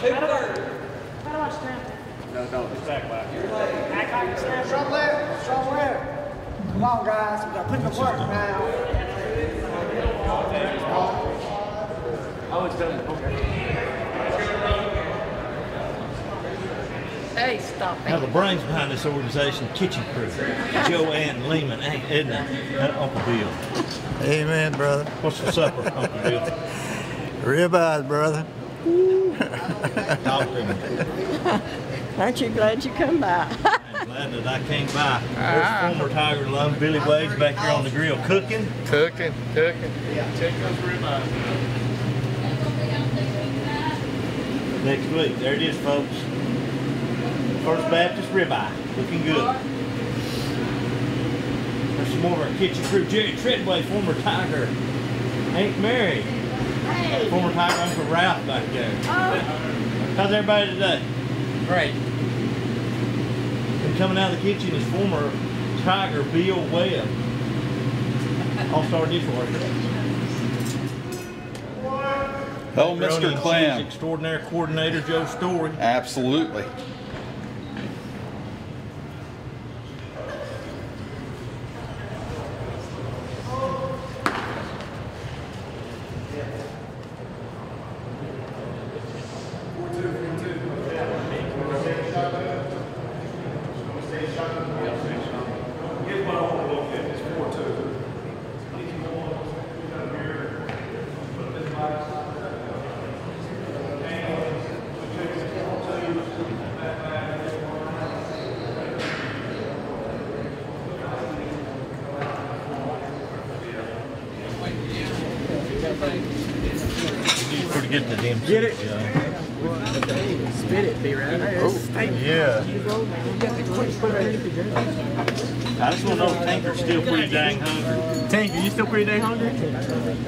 Two thirty. How do I stand? No, don't. It's back back. Act like it's stand. Strong left, strong left. Come on, guys, we gotta put in the work now. I was done. Okay. Hey, stop Now, the brains behind this organization, Kitchen Crew, Joanne Lehman, ain't isn't it? And Uncle Bill. Amen, brother. What's for supper, Uncle Bill? Ribeyes, brother. Talk to me. Aren't you glad you come by? I'm glad that I came by. There's ah. former Tiger Love, Billy Wade's back here on the grill cooking. Cooking, cooking. Next week, there it is, folks. First Baptist ribeye, looking good. There's some more of our kitchen crew. Jerry Treadway, former Tiger. Ain't married. Hey. Former Tiger Uncle Ralph back there. Oh, How's everybody today? Great. And coming out of the kitchen is former Tiger Bill Webb, all-star dishwasher. Oh, Mr. and cheese Clem. Extraordinary coordinator Joe Story. Absolutely. Pretty good to them. Get it? Spit it, B-Rad. Oh. Yeah. I just want to know if Tinker's still pretty dang hungry. Tank, are you still pretty dang hungry?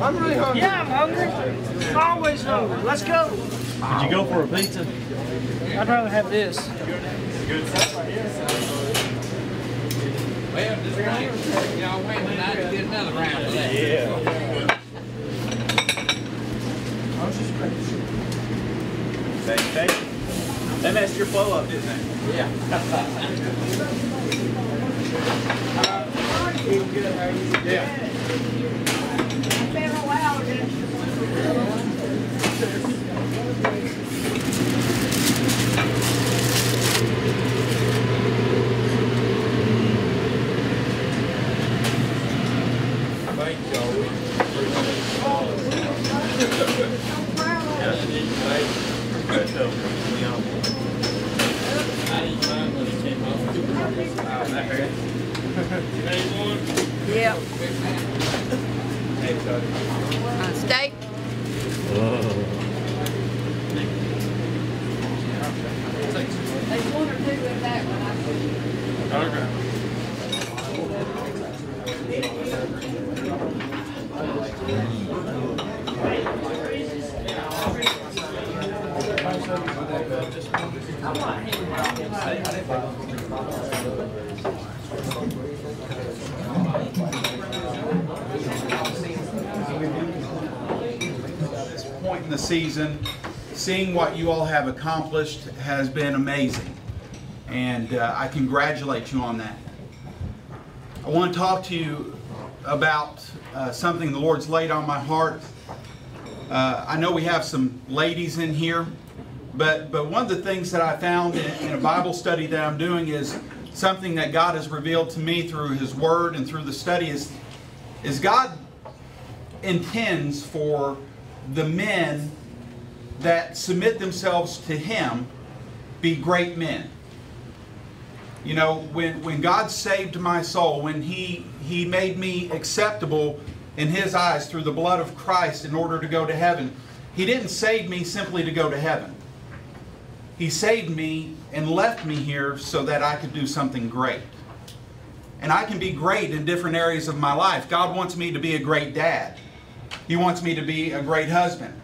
I'm really hungry. yeah, I'm hungry. Always hungry. Let's go. Did you go for a pizza? I'd rather have this. Well, this night, y'all wait tonight to get another round of that. Yeah. They messed your flow up, didn't they? Yep. Uh, steak. There's one or two in that one. I think. point in the season, seeing what you all have accomplished has been amazing. And uh, I congratulate you on that. I want to talk to you about uh, something the Lord's laid on my heart. Uh, I know we have some ladies in here, but, but one of the things that I found in, in a Bible study that I'm doing is something that God has revealed to me through His Word and through the study is, is God intends for the men that submit themselves to Him be great men. You know, when, when God saved my soul, when he, he made me acceptable in His eyes through the blood of Christ in order to go to heaven, He didn't save me simply to go to heaven. He saved me and left me here so that I could do something great. And I can be great in different areas of my life. God wants me to be a great dad. He wants me to be a great husband.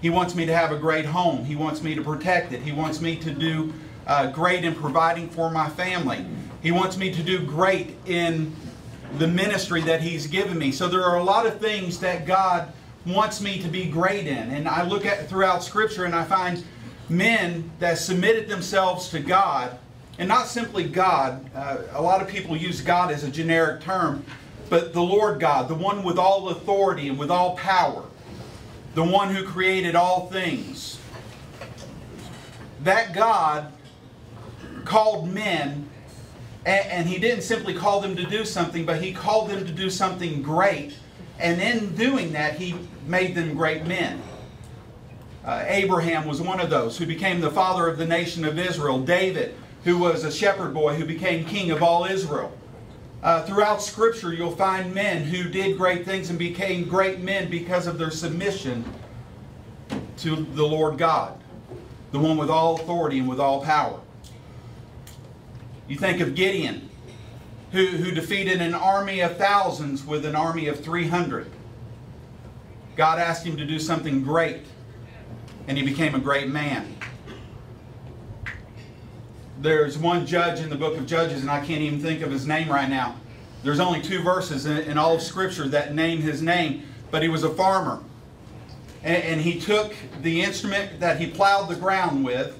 He wants me to have a great home. He wants me to protect it. He wants me to do uh, great in providing for my family. He wants me to do great in the ministry that He's given me. So there are a lot of things that God wants me to be great in. And I look at throughout Scripture and I find men that submitted themselves to God, and not simply God. Uh, a lot of people use God as a generic term, but the Lord God, the one with all authority and with all power, the one who created all things. That God called men, and, He didn't simply call them to do something, but He called them to do something great. And in doing that, He made them great men. Uh, Abraham was one of those who became the father of the nation of Israel. David, who was a shepherd boy who became king of all Israel. Uh, throughout Scripture, you'll find men who did great things and became great men because of their submission to the Lord God, the one with all authority and with all power. You think of Gideon, who, who defeated an army of thousands with an army of 300. God asked him to do something great, and he became a great man. There's one judge in the book of Judges, and I can't even think of his name right now. There's only two verses in, in all of Scripture that name his name, but he was a farmer. And, and he took the instrument that he plowed the ground with,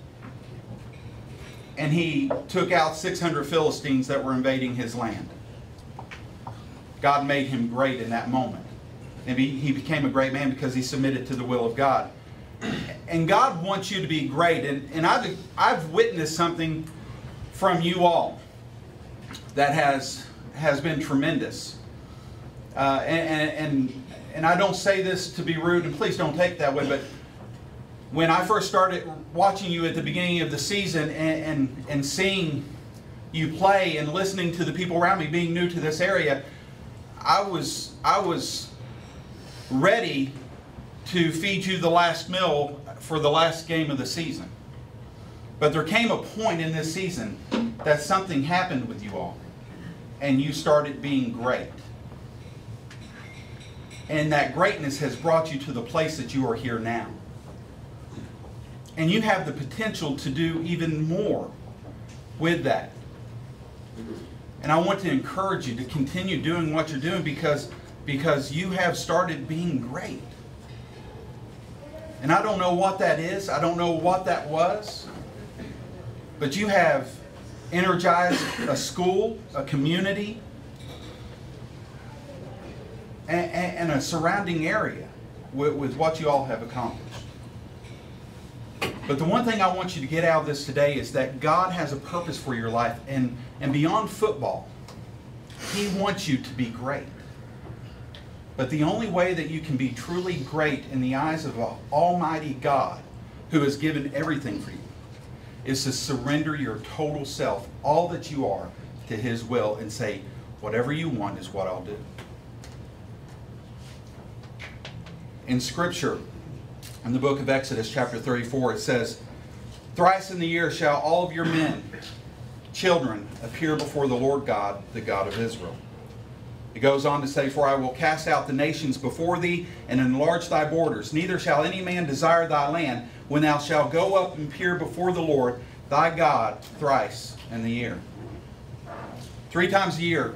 and he took out 600 Philistines that were invading his land. God made him great in that moment. And he, he became a great man because he submitted to the will of God. And God wants you to be great. And, and I've, I've witnessed something from you all that has, has been tremendous. Uh, and, and, and I don't say this to be rude, and please don't take that way, but when I first started watching you at the beginning of the season and, and, and seeing you play and listening to the people around me, being new to this area, I was, I was ready to feed you the last meal for the last game of the season. But there came a point in this season that something happened with you all, and you started being great. And that greatness has brought you to the place that you are here now. And you have the potential to do even more with that. And I want to encourage you to continue doing what you're doing because, because you have started being great. And I don't know what that is. I don't know what that was. But you have energized a school, a community, and, and a surrounding area with, with what you all have accomplished. But the one thing I want you to get out of this today is that God has a purpose for your life. And, and beyond football, He wants you to be great. But the only way that you can be truly great in the eyes of an Almighty God who has given everything for you is to surrender your total self, all that you are, to His will and say, whatever you want is what I'll do. In Scripture, in the book of Exodus, chapter 34, it says, Thrice in the year shall all of your men, children, appear before the Lord God, the God of Israel. It goes on to say, For I will cast out the nations before thee, and enlarge thy borders. Neither shall any man desire thy land, when thou shalt go up and appear before the Lord thy God thrice in the year. Three times a year,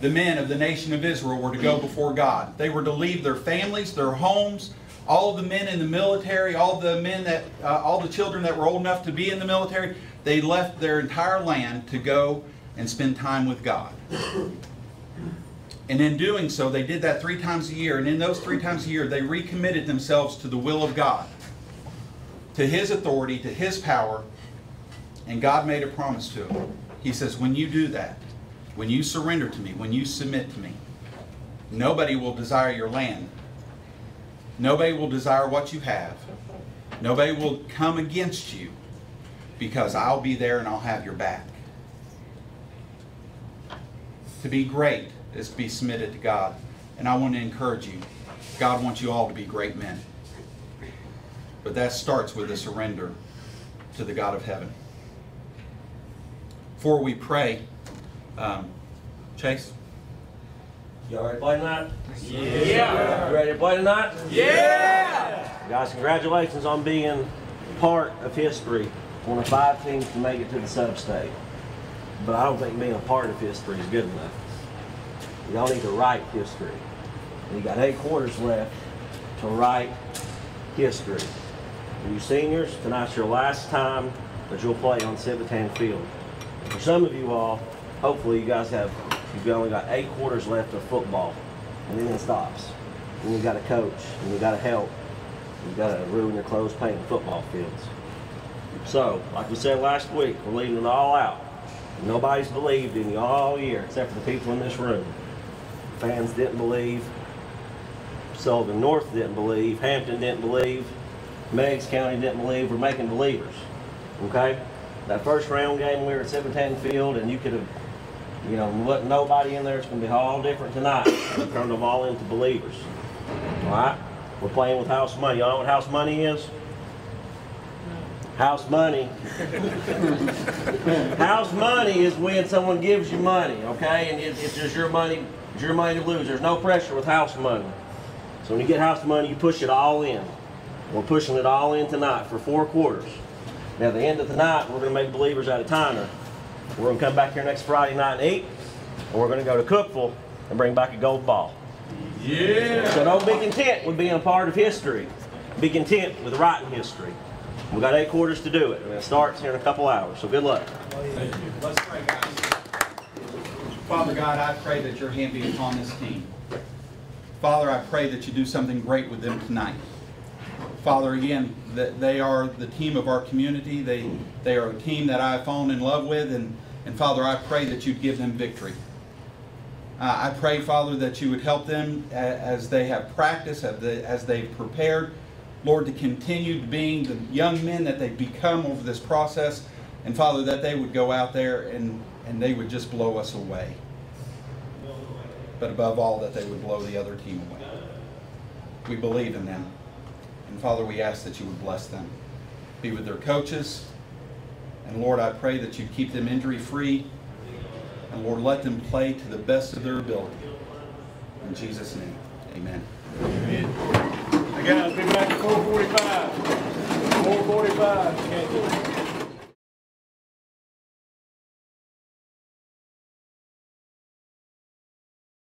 the men of the nation of Israel were to go before God. They were to leave their families, their homes, all the men in the military, all the men that, uh, all the children that were old enough to be in the military, they left their entire land to go and spend time with God. And in doing so, they did that three times a year. And in those three times a year, they recommitted themselves to the will of God, to His authority, to His power. And God made a promise to them He says, when you do that, when you surrender to me, when you submit to me, nobody will desire your land. Nobody will desire what you have. Nobody will come against you because I'll be there and I'll have your back. To be great is to be submitted to God. And I want to encourage you. God wants you all to be great men. But that starts with a surrender to the God of heaven. Before we pray, um, Chase, Y'all ready to play tonight? Yeah. You ready to play tonight? Yeah. Guys, congratulations on being part of history. One of five teams to make it to the sub-state. But I don't think being a part of history is good enough. Y'all need to write history. And you got eight quarters left to write history. And you seniors, tonight's your last time that you'll play on Civitan Field. For some of you all, hopefully you guys have, you've only got eight quarters left of football, and then it stops. And you got to coach, and you got to help. You got to ruin your clothes painting football fields. So, like we said last week, we're leaving it all out. Nobody's believed in you all year, except for the people in this room. Fans didn't believe. Sullivan North didn't believe. Hampton didn't believe. Meigs County didn't believe. We're making believers. Okay? That first round game, we were at 17 Field, and you could have, you know, wasn't nobody in there. It's going to be all different tonight. We turned them all into believers. All right? We're playing with house money. Y'all know what house money is? House money. house money is when someone gives you money, okay? And it, it's just your money, it's your money to lose. There's no pressure with house money. So when you get house money, you push it all in. We're pushing it all in tonight for four quarters. Now, at the end of the night, we're going to make believers out of Tyner. We're going to come back here next Friday night and eat, and we're going to go to Cookeville and bring back a gold ball. Yeah. So don't be content with being a part of history. Be content with writing history. We've got eight quarters to do it, and it starts here in a couple hours. So good luck. Thank you. let's pray, guys. Father God, I pray that your hand be upon this team. Father, I pray that you do something great with them tonight. Father, again, that they are the team of our community. They, they are a team that I've fallen in love with, and, and Father, I pray that you'd give them victory. Uh, I pray, Father, that you would help them as they have practiced, as they- as they've prepared, Lord, to continue being the young men that they've become over this process, and Father, that they would go out there and, and they would just blow us away. But above all, that they would blow the other team away. We believe in them. And Father, we ask that you would bless them. Be with their coaches. And Lord, I pray that you keep them injury free. And Lord, let them play to the best of their ability. In Jesus' name, amen. Again, I got to be back at 445. 445. Can't do it.